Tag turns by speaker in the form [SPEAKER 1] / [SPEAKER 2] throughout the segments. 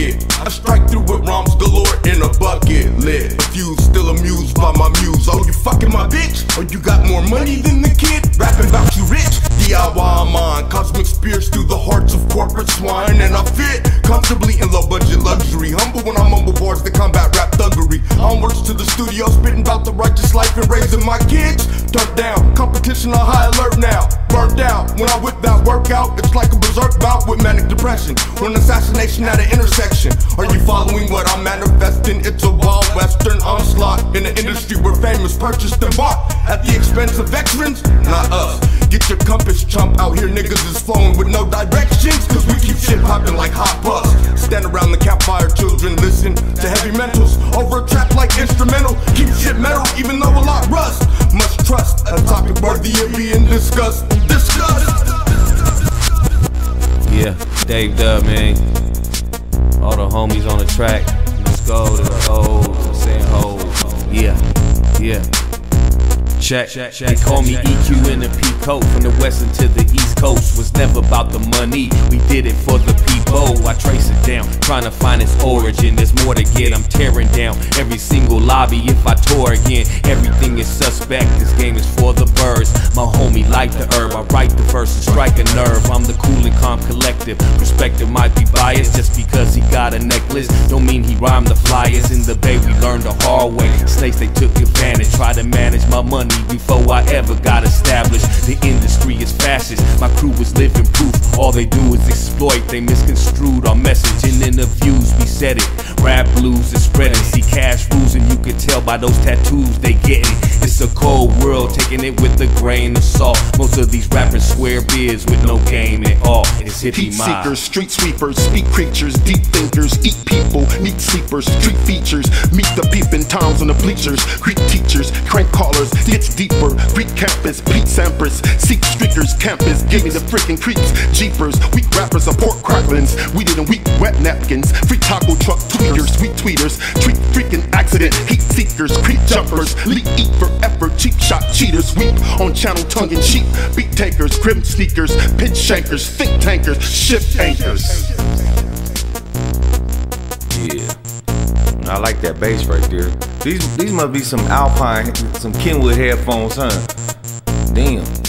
[SPEAKER 1] I strike through with rhymes galore in a bucket. If you still amused by my muse, oh you fucking my bitch? Or you got more money than the kid? Rapping about you rich? DIY on, cosmic spears through the hearts of corporate swine, and I fit comfortably in low budget luxury. Humble when I mumble bars that combat rap. Onwards to the studio, spitting about the righteous life and raising my kids. Turned down, competition on high alert now. Burnt out when I whip that workout, it's like a berserk bout with manic depression. When assassination at an intersection. Are you following what I'm manifesting? It's a wild western onslaught in an industry where fame is purchased and bought at the expense of veterans, not us. Get your compass chump out here, niggas is flowing with no directions. Cause we keep shit popping like hot puffs. Stand around the campfire, children, listen to heavy mentals. Over a track like instrumental. Keep shit metal, even though a lot rust. Must trust a topic worthy of being discussed. Discussed.
[SPEAKER 2] Yeah, Dave Dub, man. All the homies on the track. Let's go to the O's, saying hoes. Yeah, yeah. Check. They call me EQ in the peacoat from the west into the east coast. Was never about the money, we did it for the people. I trace it down, trying to find its origin. There's more to get, I'm tearing down every single lobby if I tour again. Everything is suspect, this game is for the birds. My homie like the herb, I write the verse and strike a nerve. I'm the cool and calm collective. Perspective might be biased just because he got a necklace. Don't mean he rhymed the flyers. In the bay, we learned the hard way. Snakes, they took advantage, try to manage my money before I ever got established. The industry is fascist, my crew is living proof. All they do is exploit, they misconstrued our message. In interviews, we said it. Rap blues is spreading, see cash rules, and you can tell by those tattoos they getting. It's a cold world, taking it with a grain of salt. Most of these rappers swear beers with no game at all. It's hippie
[SPEAKER 3] Heat
[SPEAKER 2] mob.
[SPEAKER 3] seekers, street sweepers, speak creatures, deep thinkers, eat people, meet sleepers, street features, meet the peeping towns on the bleachers, Greek teachers, crank callers, gets deeper, Greek campus, Pete Sampras, seek streakers, campus, give me the freaking creeps, jeepers, weak rappers, are pork cracklings, we didn't weak wet napkins, free taco truck tweeters, sweet tweeters, treat freaking accident, heat seekers, creep jumpers, leak eat for effort, cheap shot cheaters, weep on channel tongue and cheek, beat takers, grim sneakers, pitch shankers, think tankers, ship anchors.
[SPEAKER 4] Yeah. I like that bass right there. These these must be some Alpine, some Kenwood headphones, huh? Damn.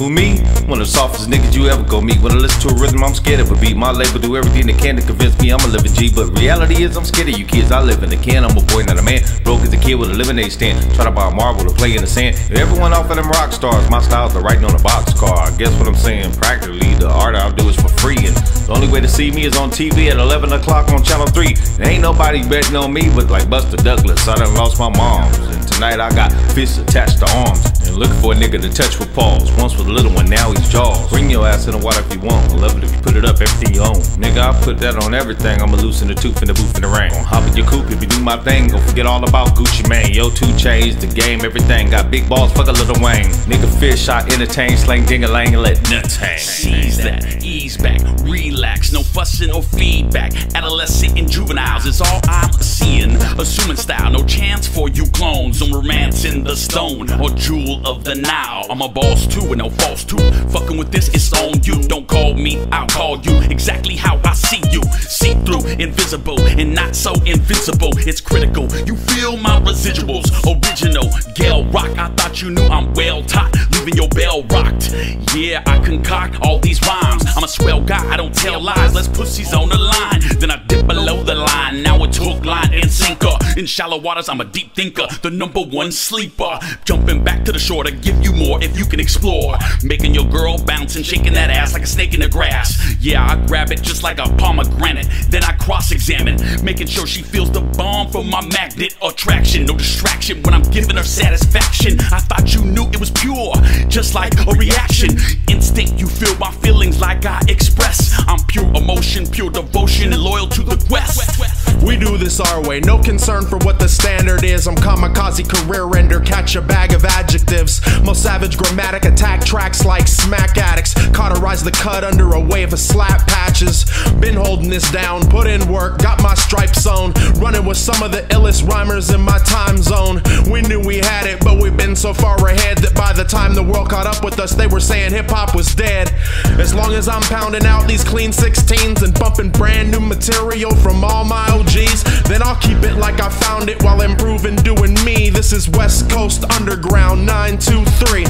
[SPEAKER 4] Who me? One of the softest niggas you ever go meet. When I listen to a rhythm, I'm scared of a beat. My label do everything they can to convince me I'm a living G. But reality is, I'm scared of you kids. I live in the can. I'm a boy, not a man. Broke as a kid with a lemonade stand. Try to buy a marble to play in the sand. Everyone off of them rock stars, my style's the writing on a box car. Guess what I'm saying? Practically, the art I'll do is for free. And the only way to see me is on TV at 11 o'clock on Channel 3. There ain't nobody betting on me but like Buster Douglas. I done lost my moms. Tonight I got fists attached to arms. And looking for a nigga to touch with paws. Once was a little one, now he's jaws. Bring your ass in the water if you want. I love it if you put it up, everything you own. Nigga, I put that on everything. I'ma loosen the tooth in the booth in the rain. Gon' hop in your coupe if you do my thing. Don't forget all about Gucci Mane. Yo, 2 Chainz, the game, everything. Got big balls, fuck a little Wayne. Nigga, fish, shot, entertain, slang, ding a lang, let nuts hang.
[SPEAKER 5] Seize that, ease back, relax, no fussing or feedback. Adolescent and juveniles is all I'm seeing. Assuming style, no chance for you clones. Romance in the stone or jewel of the now. I'm a boss too and no false too. Fucking with this, it's on you. Don't call me, I'll call you. Exactly how I see you. See through, invisible, and not so invincible. It's critical. You feel my residuals. Original, Gel Roc. I thought you knew I'm well taught. Leaving your bell rocked. Yeah, I concoct all these rhymes. I'm a swell guy, I don't tell lies. Let's pussies on the line. Then I dip below the line. Now it's hook, line, and sinker. In shallow waters, I'm a deep thinker. The number one sleeper. Jumping back to the shore to give you more if you can explore. Making your girl bounce and shaking that ass like a snake in the grass. Yeah, I grab it just like a pomegranate. Then I cross examine, making sure she feels the bomb from my magnet attraction. No distraction when I'm giving her satisfaction. I thought you knew it was pure, just like a reaction. Instinct, you feel my feelings like I express. I'm pure emotion, pure devotion, and loyal to the quest. We
[SPEAKER 2] do this our way. No concern for what the standard is. I'm kamikaze career ender, catch a bag of adjectives. Most savage grammatic attack tracks like smack addicts. Cauterize the cut under a wave of slap patches. Been holding this down, put in work, got my stripes on. Running with some of the illest rhymers in my time zone. We knew we had it, but we've been so far ahead that by the time the world caught up with us, they were saying hip hop was dead. As long as I'm pounding out these clean 16s and bumping brand new material from all my OGs, then I'll keep it like I found it while improving doing me. This is West Coast Underground 923.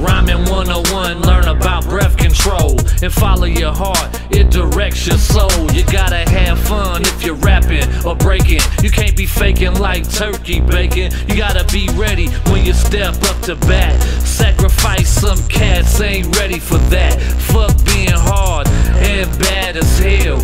[SPEAKER 6] Rhyming 101, learn about breath control and follow your heart, it directs your soul. You gotta have fun if you're rapping or breaking. You can't be faking like turkey bacon. You gotta be ready when you step up to bat. Sacrifice some cats, ain't ready for that. Fuck being hard and bad as hell.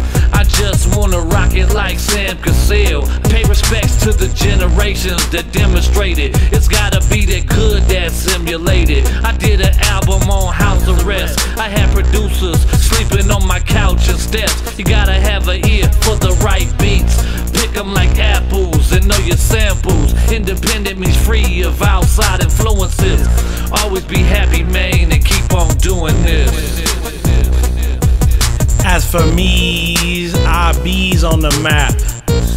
[SPEAKER 6] I just wanna rock it like Sam Cassell. Pay respects to the generations that demonstrated. It's gotta be that good that simulated. I did an album on house arrest. I had producers sleeping on my couch and steps. You gotta have an ear for the right beats. Pick Pick 'em like apples and know your samples. Independent means free of outside influences. Always be happy, man, and keep on doing this.
[SPEAKER 7] As for me, I be's on the map.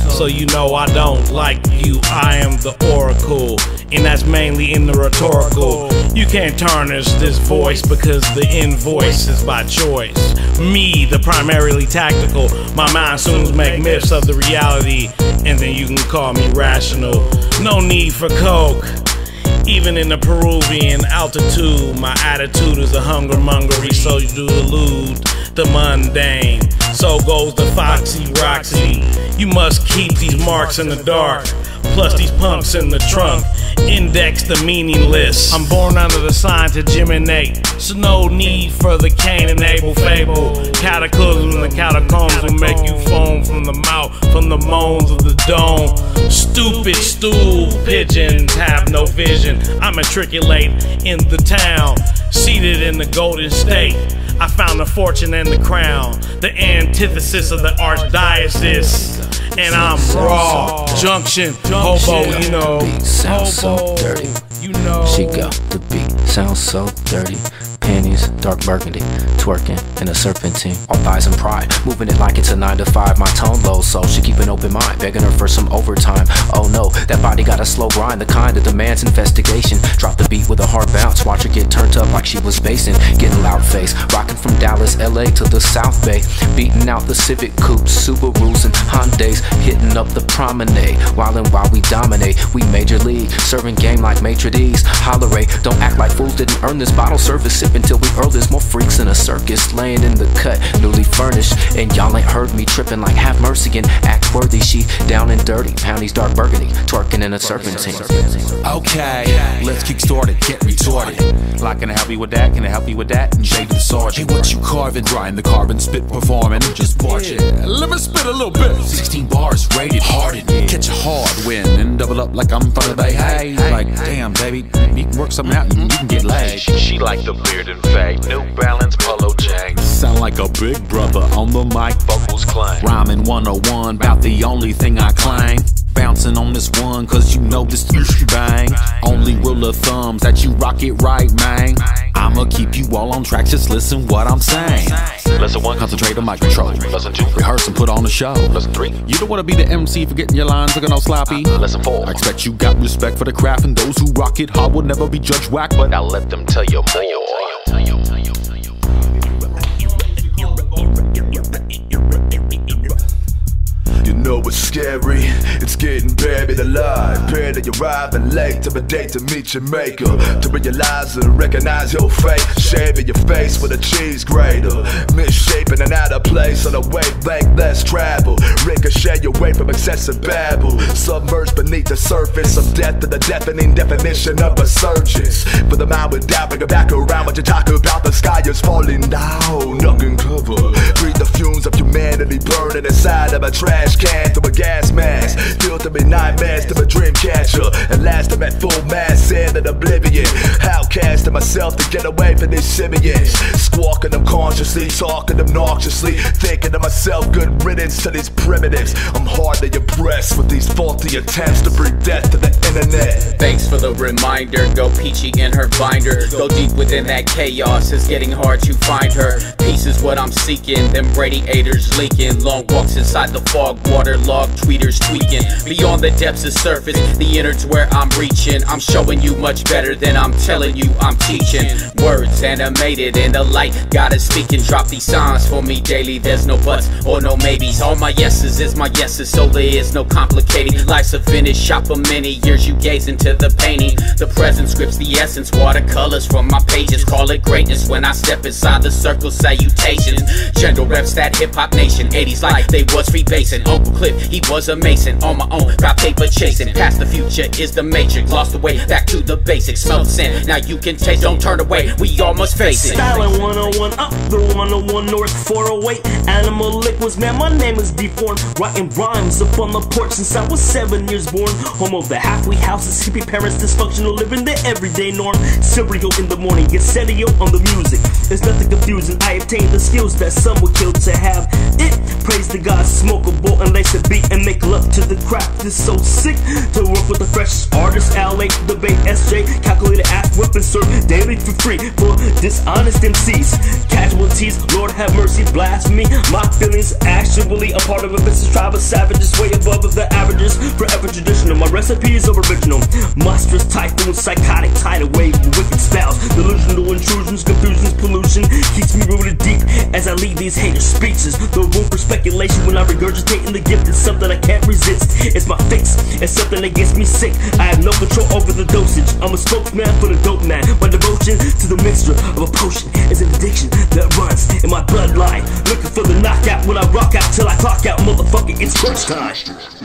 [SPEAKER 7] So you know I don't like you, I am the oracle. And that's mainly in the rhetorical. You can't tarnish this voice because the invoice is by choice. Me, the primarily tactical. My mind soon make myths of the reality. And then you can call me rational. No need for coke. Even in the Peruvian altitude, my attitude is a hunger mongery, so you do elude the mundane. So goes the Foxy Roxy. You must keep these marks in the dark, plus these punks in the trunk. Index the meaningless. I'm born under the sign to geminate, so no need for the Cain and Abel fable. Cataclysm and the catacombs will make you foam from the mouth, from the moans of the dome. Stupid stool pigeons have no vision. I matriculate in the town, seated in the golden state. I found the fortune and the crown, the antithesis of the archdiocese. And I'm raw, junction, hobo, you know.
[SPEAKER 8] Sounds so dirty.
[SPEAKER 7] You know.
[SPEAKER 8] She got the beat, sounds so dirty. Panties, dark burgundy, twerking in a serpentine. All thighs and pride, moving it like it's a 9 to 5. My tone low, so she keep an open mind, begging her for some overtime. Oh no, that body got a slow grind, the kind that demands investigation. Drop the beat with a hard bounce, watch her get turned up like she was basing. Getting loud face, rocking from Dallas, LA to the South Bay. Beating out the Civic Coupes, Subarus, and Hyundais. Hitting up the promenade, wildin' while we dominate. We major league, serving game like maitre d's. Holloway, don't act like fools didn't earn this bottle service. Sip until we earn this. More freaks in a circus, laying in the cut, newly furnished. And y'all ain't heard me tripping like have mercy and act worthy. She down and dirty, poundies dark burgundy, twerking in a serpentine.
[SPEAKER 9] Okay, let's kick started, get retarded. Like, can I help you with that? Can I help you with that? And Jay to the sergeant. Hey, what you carving? Grind the carbon, spit performing. Just barge it. Let me spit a little bit. 16 bars, rated, hardened. Catch a hard win and double up like I'm from the Bay. Hey, like, damn, baby, you can work something out and you can get laid.
[SPEAKER 10] She like the beard and fade, New Balance Polo James.
[SPEAKER 9] Sound like a big brother on the mic.
[SPEAKER 10] Vocals clang.
[SPEAKER 9] Rhyming 101, about the only thing I claim. Bouncing on this one, cause you know this bang. Only rule of thumbs that you rock it right, man. I'ma keep you all on track, just listen what I'm saying.
[SPEAKER 10] Lesson one,
[SPEAKER 9] Concentrate on mic control.
[SPEAKER 10] Lesson two,
[SPEAKER 9] Rehearse and put on a show.
[SPEAKER 10] lesson three,
[SPEAKER 9] You don't wanna be the MC for getting your lines looking all sloppy. Uh-huh.
[SPEAKER 10] lesson four.
[SPEAKER 9] I expect you got respect for the craft and those who rock it hard will never be judged whack. But
[SPEAKER 10] Now let them tell you more.
[SPEAKER 11] You scary, it's getting buried alive. Pray that you're arriving late to the date to meet your maker. To realize and recognize your fate. Shaving your face with a cheese grater. Misshapen and out of place on a wavelength less travel. Ricochet away from excessive babble. Submerged beneath the surface of death to the deafening definition of a surgeons. For the mind with doubt, bring it back around what you talk about. The sky is falling down, nothing cover. Breathe the fumes of humanity burning inside of a trash can to a gas mask. Filled to be nightmares to a dream catcher. And last I'm at full mass, sad in oblivion. Outcasting myself to get away from these simians. Squawking them consciously, talking them obnoxiously. Thinking to myself, good riddance to these primitives. I'm hardly impressed. with these faulty attempts to bring death to the internet.
[SPEAKER 12] Thanks for the reminder. Go peachy in her binder. Go deep within that chaos. It's getting hard to find her. Peace is what I'm seeking. Them radiators leaking. Long walks inside the fog. Water log tweeters tweaking. Beyond the depths of surface, the innards where I'm reaching. I'm showing you much better than I'm telling you I'm teaching. Words animated in the light. Gotta speak and drop these signs for me daily. There's no buts or no maybes. All my yeses is my yeses, so there is no complicating. Life's a finished shop for many years. You gaze into the painting. The present scripts, the essence, watercolors from my pages. Call it greatness when I step inside the circle. Salutations. General reps that hip hop nation. 80s like they was free basing. Uncle Cliff, he was a mason. On my own, got paper chasing. Past the future is the matrix. Lost the way back to the basics. Smell sin. Now you can taste. Don't turn away. We all must face it.
[SPEAKER 13] Styling 101 up the 101 North 408. Animal liquids, man, my name is deformed. Writing rhymes up on the porch since I was seven years born. Home of the halfway houses, hippie parents, dysfunctional living, the everyday norm. Cereal in the morning, get setio on the music. It's nothing confusing. I obtained the skills that some would kill to have it. Praise the God, smoke a bowl and lace a beat and make love to the craft. It's so sick to work with the freshest artists. LA, debate, SJ, calculated ass whip and daily for free for dishonest MCs. Casualties, Lord have mercy, blasphemy. My feelings actually a part of a business tribe of savages, way above of the averages. Forever traditional, my recipes are original. Monstrous typhoon, psychotic tidal wave, wicked spells, delusional intrusions, confusions, pollution keeps me rooted deep as I leave these haters speeches. The room for speculation when I regurgitate in the gift. It's something I can't resist. It's my fix. It's something that gets me sick. I have no control over the dosage. I'm a spokesman for the dope man. My devotion to the mixture of a potion is an addiction that runs in my bloodline. Looking for the knockout when I rock out till I clock out, motherfucker. It's crunch time.